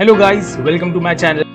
Hello guys, welcome to my channel.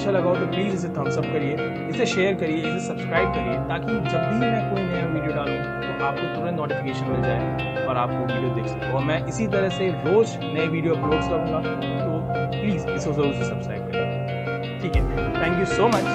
अच्छा लगा हो तो प्लीज़ इसे थम्सअप करिए, इसे शेयर करिए, इसे सब्सक्राइब करिए, ताकि जब भी मैं कोई नया वीडियो डालूँ तो आपको तुरंत नोटिफिकेशन मिल जाए और आप वो वीडियो देख सकें। और मैं इसी तरह से रोज़ नए वीडियो अपलोड करूँगा तो प्लीज़ इसे ज़रूर से सब्सक्राइब करिए। ठीक है थैंक यू सो मच